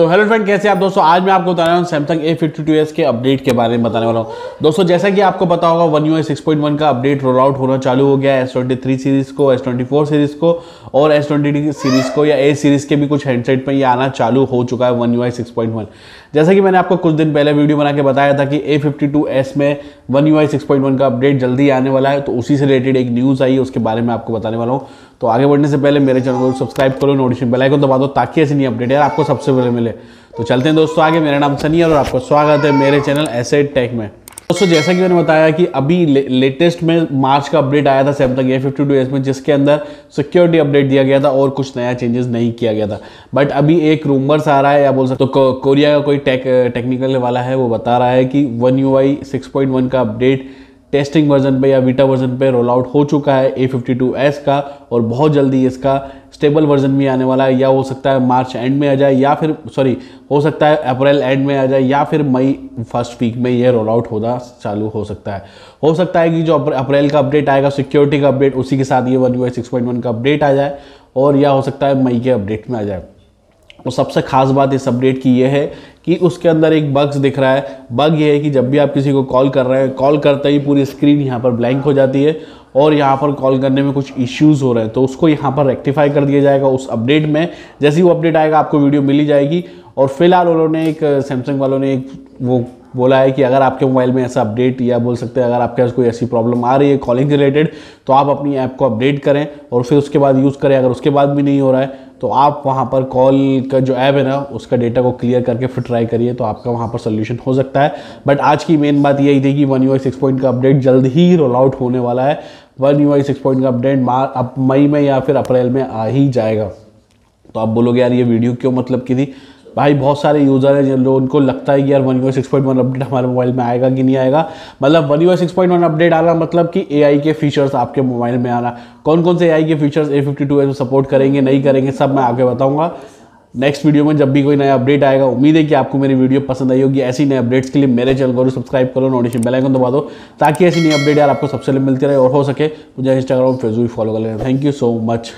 तो hello friend, कैसे आप दोस्तों? आज मैं आपको बता रहा हूँ Samsung A fifty two S के अपडेट के बारे में बताने वाला हूँ। दोस्तों, जैसा कि आपको पता होगा one U S six point one का अपडेट रोल आउट होना चालू हो गया है। एस ट्वेंटी थ्री सीरीज़ को एस ट्वेंटी फोर सीरीज़ को और एस ट्वेंटी सीरीज़ को या ए सीरीज़ के भी कुछ हैंडसेट पर ये आना चालू हो चुका है one U I six point one जैसा कि मैंने आपको कुछ दिन पहले वीडियो बना के बताया था कि ए फिफ्टी टू एस में one U six point one का अपडेट जल्दी आने वाला है तो उसी से रिलेटेड एक न्यूज़ आई है उसके बारे में आपको बताने वाला हूँ। तो आगे बढ़ने से पहले मेरे चैनल को सब्सक्राइब करो नोटिफिकेशन बेल आइकन दबा दो, ताकि ऐसी नई अपडेट यार आपको सबसे पहले मिले। तो चलते हैं दोस्तों आगे। मेरा नाम सनी और आपका स्वागत है मेरे चैनल एसेट टेक में। दोस्तों जैसा कि मैंने बताया कि अभी ले, लेटेस्ट में मार्च का अपडेट आया था Samsung A fifty two S में जिसके अंदर सिक्योरिटी अपडेट दिया गया था और कुछ नया चेंजेस नहीं किया गया था। बट अभी एक रूमर्स आ रहा है या बोल सकते तो कोरिया का कोई टेक टेक्निकल वाला है वो बता रहा है कि one U I six point one का अपडेट टेस्टिंग वर्जन पे या वीटा वर्जन पे रोल आउट हो चुका है ए फिफ्टी टू एस का और बहुत जल्दी इसका स्टेबल वर्जन में आने वाला है, या हो सकता है मार्च एंड में आ जाए, या फिर सॉरी हो सकता है अप्रैल एंड में आ जाए, या फिर मई फ़र्स्ट वीक में ये रोल आउट होना चालू हो सकता है। हो सकता है कि जो अप्रैल का अपडेट आएगा सिक्योरिटी का अपडेट उसी के साथ ये वन का अपडेट आ जाए, और या हो सकता है मई के अपडेट में आ जाए। और सबसे खास बात इस अपडेट की यह है कि उसके अंदर एक बग्स दिख रहा है। बग ये है कि जब भी आप किसी को कॉल कर रहे हैं कॉल करते ही पूरी स्क्रीन यहाँ पर ब्लैंक हो जाती है और यहाँ पर कॉल करने में कुछ इश्यूज़ हो रहे हैं। तो उसको यहाँ पर रेक्टिफाई कर दिया जाएगा उस अपडेट में। जैसे ही वो अपडेट आएगा, आपको वीडियो मिली जाएगी। और फ़िलहाल उन्होंने एक सैमसंग वालों ने एक वो बोला है कि अगर आपके मोबाइल में ऐसा अपडेट या बोल सकते हैं, अगर आपके पास कोई ऐसी प्रॉब्लम आ रही है कॉलिंग रिलेटेड तो आप अपनी ऐप को अपडेट करें और फिर उसके बाद यूज़ करें। अगर उसके बाद भी नहीं हो रहा है तो आप वहाँ पर कॉल का जो ऐप है ना, उसका डेटा को क्लियर करके फिर ट्राई करिए तो आपका वहाँ पर सोल्यूशन हो सकता है। बट आज की मेन बात यही थी कि वन यू सिक्स पॉइंट का अपडेट जल्द ही रोल आउट होने वाला है। One U I six point का अपडेट अब मई में या फिर अप्रैल में आ ही जाएगा। तो आप बोलोगे, यार, ये वीडियो क्यों मतलब की थी? भाई, बहुत सारे यूज़र हैं जिन लोगों, उनको लगता है कि यार one U six point one update हमारे मोबाइल में आएगा कि नहीं आएगा? मतलब one U six point one update आना मतलब कि एआई के फीचर्स आपके मोबाइल में आना। कौन कौन से एआई के features A fifty two support करेंगे, नहीं करेंगे, सब मैं आगे बताऊँगा। नेक्स्ट वीडियो में जब भी कोई नया अपडेट आएगा, उम्मीद है कि आपको मेरी वीडियो पसंद आई होगी। ऐसी नए अपडेट्स के लिए मेरे चैनल को सब्सक्राइब करो नोटिफिकेशन बेल आइकन दबा दो, ताकि ऐसी नई अपडेट यार आपको सबसे मिलती रहे और हो सके। मुझे इंस्टाग्राम फेसबुक फॉलो कर लेना। Thank you so much